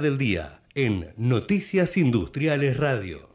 del día en Noticias Industriales Radio.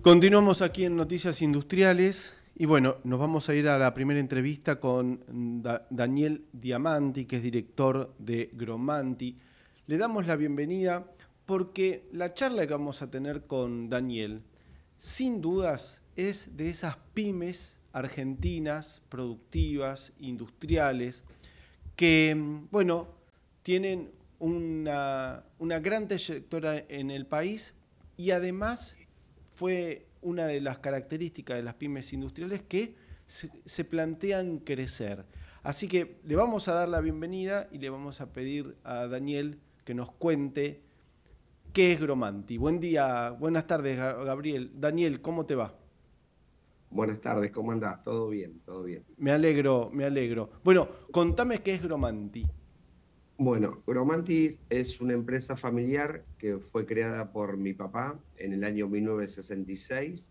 Continuamos aquí en Noticias Industriales y bueno, nos vamos a ir a la primera entrevista con Daniel Diamanti, que es director de Gromanti. Le damos la bienvenida porque la charla que vamos a tener con Daniel, sin dudas, es de esas pymes argentinas, productivas, industriales, que, bueno, tienen una, una gran trayectoria en el país y además fue una de las características de las pymes industriales que se, plantean crecer. Así que le vamos a dar la bienvenida y le vamos a pedir a Daniel que nos cuente qué es Gromanti. Buen día, buenas tardes Gabriel. Daniel, ¿cómo te va? Buenas tardes, ¿cómo andás? Todo bien, todo bien. Me alegro, me alegro. Bueno, contame qué es Gromanti. Bueno, Gromanti es una empresa familiar que fue creada por mi papá en el año 1966.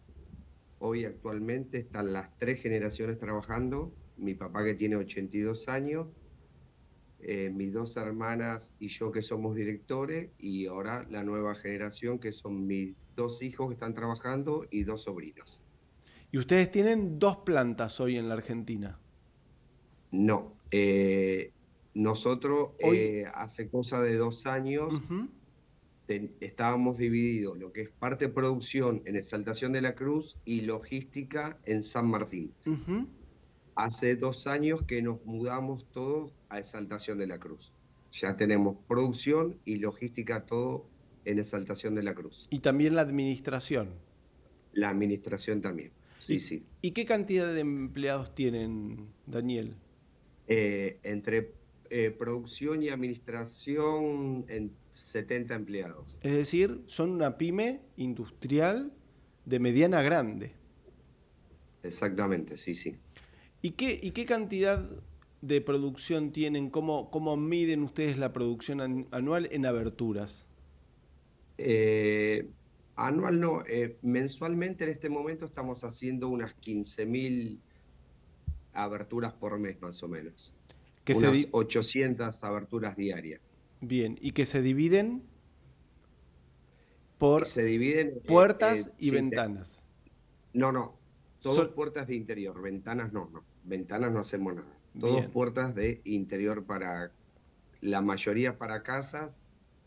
Hoy actualmente están las tres generaciones trabajando. Mi papá que tiene 82 años, eh, mis dos hermanas y yo que somos directores y ahora la nueva generación que son mis dos hijos que están trabajando y dos sobrinos. ¿Y ustedes tienen dos plantas hoy en la Argentina? No, eh, nosotros eh, hace cosa de dos años estábamos divididos, lo que es parte de producción en Exaltación de la Cruz y logística en San Martín. Hace dos años que nos mudamos todos a Exaltación de la Cruz. Ya tenemos producción y logística todo en Exaltación de la Cruz. Y también la administración. La administración también, sí, sí. ¿Y qué cantidad de empleados tienen, Daniel? Eh, entre eh, producción y administración en 70 empleados. Es decir, son una pyme industrial de mediana grande. Exactamente, sí, sí. ¿Y qué, y qué cantidad de producción tienen? ¿Cómo, cómo miden ustedes la producción anual en aberturas? Eh, anual no, eh, mensualmente en este momento estamos haciendo unas 15.000 aberturas por mes más o menos que unas 800 aberturas diarias. Bien, y que se dividen por se dividen, eh, puertas y ventanas. No, no, todas puertas de interior, ventanas no, no, ventanas no hacemos nada. Todas puertas de interior para, la mayoría para casas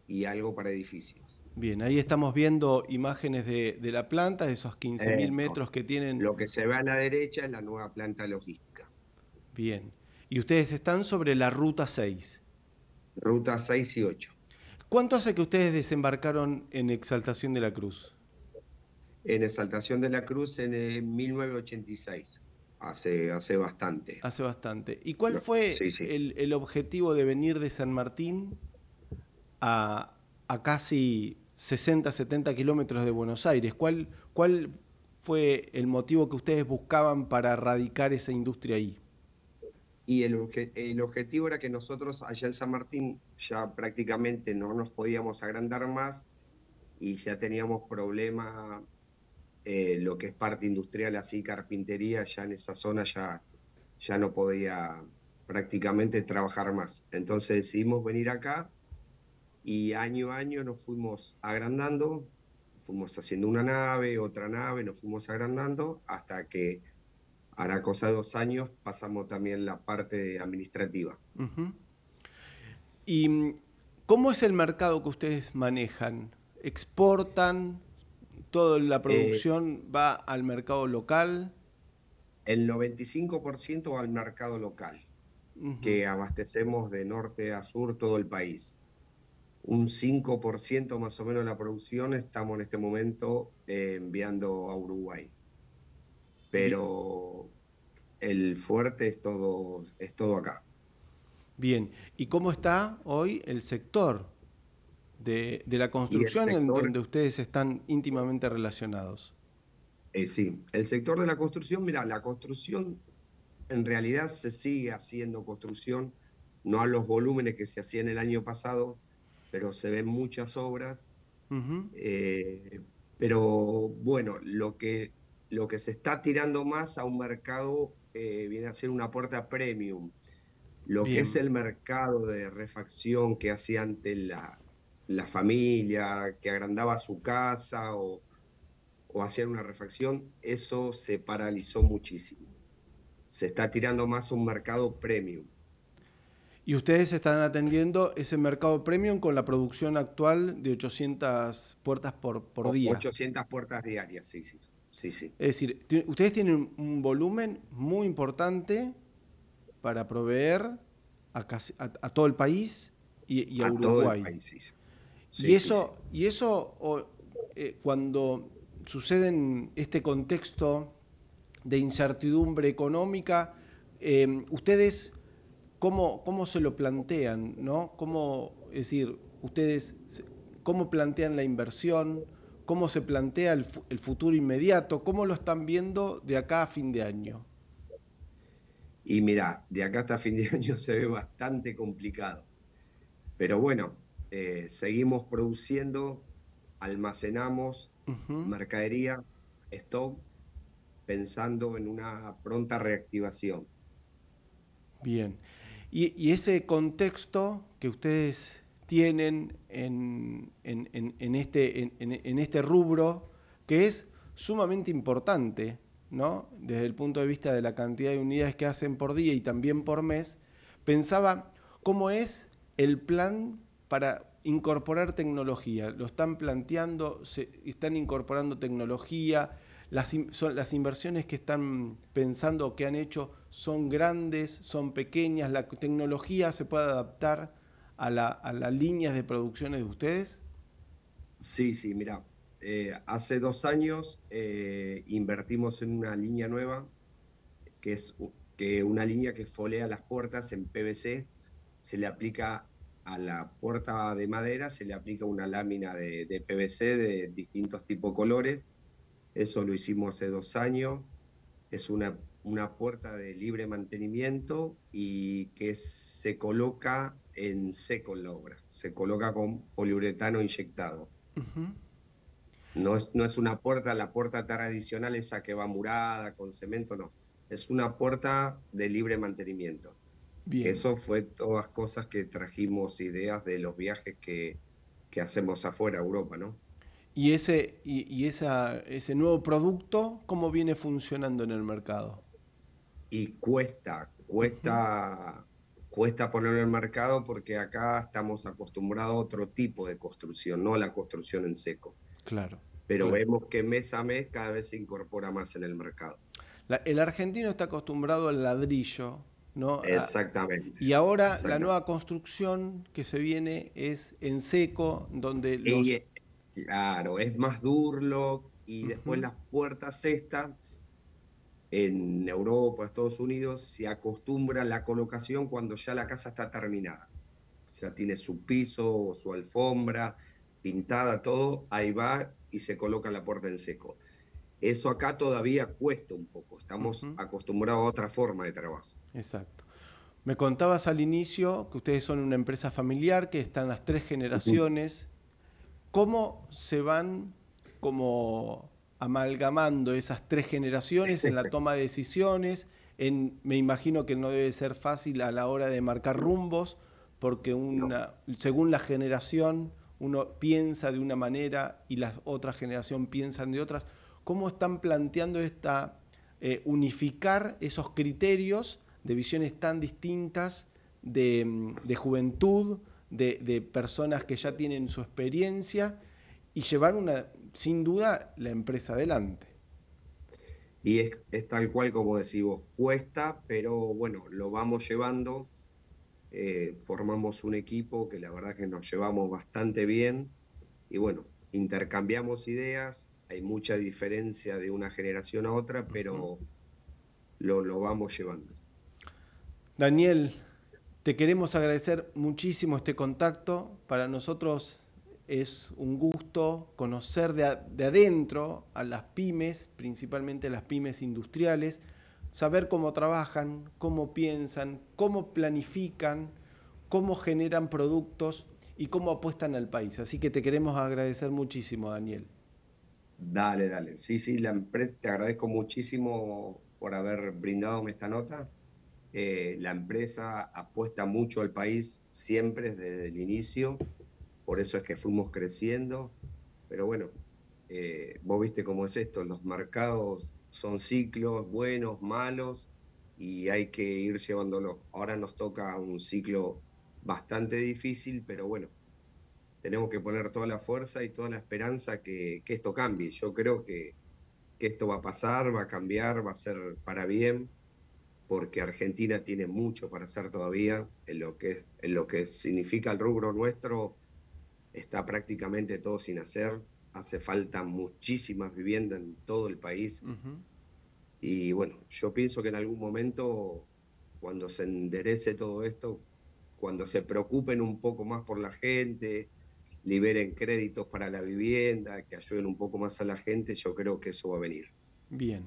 y algo para edificios. Bien, ahí estamos viendo imágenes de, la planta, de esos 15.000 mil metros que tienen. Lo que se ve a la derecha es la nueva planta logística. Bien y ustedes están sobre la ruta 6. Ruta 6 y 8. ¿Cuánto hace que ustedes desembarcaron en Exaltación de la Cruz? En Exaltación de la Cruz en 1986. Hace, hace bastante. Hace bastante. ¿Y cuál fue El, objetivo de venir de San Martín a, casi 60, 70 kilómetros de Buenos Aires? ¿Cuál, ¿Cuál fue el motivo que ustedes buscaban para radicar esa industria ahí? Y el, objetivo era que nosotros allá en San Martín ya prácticamente no nos podíamos agrandar más y ya teníamos problemas, eh, lo que es parte industrial, así carpintería, ya en esa zona ya, ya no podía prácticamente trabajar más. Entonces decidimos venir acá y año a año nos fuimos agrandando, fuimos haciendo una nave, otra nave, nos fuimos agrandando hasta que hará cosa de dos años, pasamos también la parte administrativa. ¿Y cómo es el mercado que ustedes manejan? ¿Exportan? ¿Toda la producción eh, va al mercado local? El 95% va al mercado local, que abastecemos de norte a sur todo el país. Un 5% más o menos de la producción estamos en este momento eh, enviando a Uruguay pero el fuerte es todo, es todo acá. Bien, ¿y cómo está hoy el sector de, la construcción en donde ustedes están íntimamente relacionados? Eh, sí, el sector de la construcción, mira, la construcción en realidad se sigue haciendo construcción, no a los volúmenes que se hacían el año pasado, pero se ven muchas obras. Eh, pero bueno, lo que lo que se está tirando más a un mercado eh, viene a ser una puerta premium, Lo que es el mercado de refacción que hacía antes la, la familia, que agrandaba su casa o, o hacía una refacción, eso se paralizó muchísimo. Se está tirando más a un mercado premium. Y ustedes están atendiendo ese mercado premium con la producción actual de 800 puertas por, por día. 800 puertas diarias, sí, sí. sí, sí. Es decir, ustedes tienen un volumen muy importante para proveer a, todo el país y, a, Uruguay. y, eso, y eso, eh, cuando sucede en este contexto de incertidumbre económica, eh, ustedes cómo, cómo se lo plantean, ¿no? ¿Cómo, es decir, ustedes cómo plantean la inversión, cómo se plantea el, futuro inmediato, cómo lo están viendo de acá a fin de año. Y mira, de acá hasta fin de año se ve bastante complicado. Pero bueno, eh, seguimos produciendo, almacenamos mercadería, stock, pensando en una pronta reactivación. Bien. Y, ese contexto que ustedes tienen en, este, en, este rubro, que es sumamente importante, ¿no? desde el punto de vista de la cantidad de unidades que hacen por día y también por mes, pensaba cómo es el plan para incorporar tecnología. Lo están planteando, se, están incorporando tecnología, las, son, las inversiones que están pensando que han hecho son grandes, son pequeñas, la tecnología se puede adaptar a, las líneas de producciones de ustedes? Sí, sí, mira, eh, hace dos años eh, invertimos en una línea nueva, que es que una línea que folea las puertas en PVC, se le aplica a la puerta de madera, se le aplica una lámina de, de PVC de distintos tipos de colores eso lo hicimos hace dos años. Es una, una puerta de libre mantenimiento y que se coloca en seco en la obra. Se coloca con poliuretano inyectado. no, es, no es una puerta, la puerta tradicional esa que va murada, con cemento, no. Es una puerta de libre mantenimiento. Eso fue todas cosas que trajimos ideas de los viajes que, que hacemos afuera, Europa, ¿no? ¿Y, ese, y, esa, ese nuevo producto cómo viene funcionando en el mercado? Y cuesta, cuesta, cuesta ponerlo en el mercado porque acá estamos acostumbrados a otro tipo de construcción, no a la construcción en seco. Claro. Pero vemos que mes a mes cada vez se incorpora más en el mercado. el argentino está acostumbrado al ladrillo, ¿no? Exactamente. y ahora la nueva construcción que se viene es en seco, donde los... Claro, es más Durlock y después las puertas estas en Europa, Estados Unidos, se acostumbra la colocación cuando ya la casa está terminada. Ya tiene su piso, su alfombra, pintada, todo, ahí va y se coloca la puerta en seco. Eso acá todavía cuesta un poco, estamos acostumbrados a otra forma de trabajo. Exacto. Me contabas al inicio que ustedes son una empresa familiar, que están las tres generaciones ¿Cómo se van como amalgamando esas tres generaciones en la toma de decisiones? me imagino que no debe ser fácil a la hora de marcar rumbos, porque una, según la generación uno piensa de una manera y la otra generación piensan de otras. ¿Cómo están planteando esta eh, unificar esos criterios de visiones tan distintas de, de juventud, de, personas que ya tienen su experiencia y llevar una, sin duda la empresa adelante. Y es, tal cual como decimos, cuesta, pero bueno, lo vamos llevando. Eh, formamos un equipo que la verdad que nos llevamos bastante bien y bueno, intercambiamos ideas, hay mucha diferencia de una generación a otra, pero lo, lo vamos llevando. Daniel, te queremos agradecer muchísimo este contacto. Para nosotros es un gusto conocer de, adentro a las pymes, principalmente las pymes industriales, saber cómo trabajan, cómo piensan, cómo planifican, cómo generan productos y cómo apuestan al país. Así que te queremos agradecer muchísimo, Daniel. Dale, dale. Sí, sí, la empresa, te agradezco muchísimo por haber brindado esta nota Eh, la empresa apuesta mucho al país siempre desde el inicio, por eso es que fuimos creciendo, pero bueno, eh, vos viste cómo es esto, los mercados son ciclos buenos, malos, y hay que ir llevándolo. Ahora nos toca un ciclo bastante difícil, pero bueno, tenemos que poner toda la fuerza y toda la esperanza que, esto cambie. Yo creo que, esto va a pasar, va a cambiar, va a ser para bien, porque Argentina tiene mucho para hacer todavía en lo que, en lo que significa el rubro nuestro. Está prácticamente todo sin hacer. Hace falta muchísimas viviendas en todo el país. Y bueno, yo pienso que en algún momento, cuando se enderece todo esto, cuando se preocupen un poco más por la gente, liberen créditos para la vivienda, que ayuden un poco más a la gente, yo creo que eso va a venir. Bien.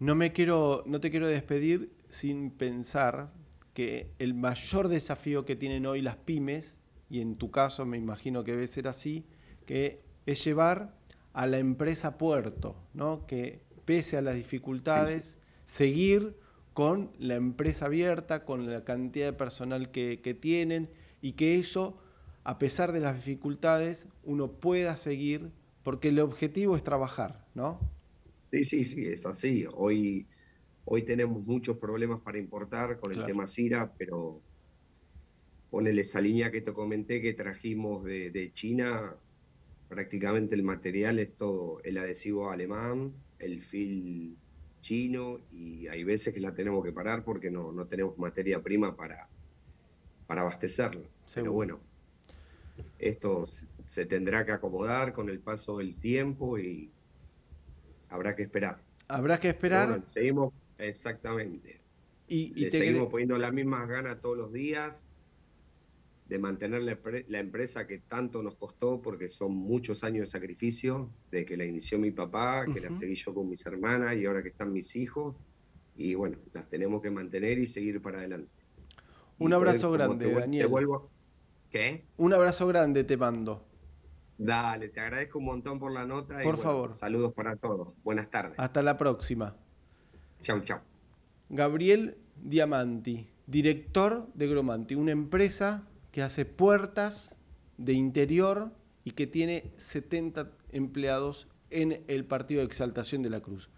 No me quiero, no te quiero despedir sin pensar que el mayor desafío que tienen hoy las pymes, y en tu caso me imagino que debe ser así, que es llevar a la empresa puerto, ¿no? Que pese a las dificultades, seguir con la empresa abierta, con la cantidad de personal que, que, tienen y que eso, a pesar de las dificultades, uno pueda seguir, porque el objetivo es trabajar, ¿no? Sí, sí, sí, es así. Hoy, hoy tenemos muchos problemas para importar con claro. el tema CIRA, pero ponele esa línea que te comenté que trajimos de, de China, prácticamente el material es todo el adhesivo alemán, el fil chino y hay veces que la tenemos que parar porque no, no tenemos materia prima para, para abastecerlo. Seguro. Pero bueno, esto se tendrá que acomodar con el paso del tiempo y habrá que esperar. Habrá que esperar. Bueno, seguimos, exactamente. Y, y Le seguimos poniendo las mismas ganas todos los días de mantener la, la, empresa que tanto nos costó, porque son muchos años de sacrificio, de que la inició mi papá, que uh -huh. la seguí yo con mis hermanas y ahora que están mis hijos. Y bueno, las tenemos que mantener y seguir para adelante. Un y abrazo poder, grande, te, Daniel. Te vuelvo... ¿Qué? Un abrazo grande te mando. Dale, te agradezco un montón por la nota. Por y, bueno, favor. Saludos para todos. Buenas tardes. Hasta la próxima. Chau, chau. Gabriel Diamanti, director de Gromanti, una empresa que hace puertas de interior y que tiene 70 empleados en el partido de Exaltación de la Cruz.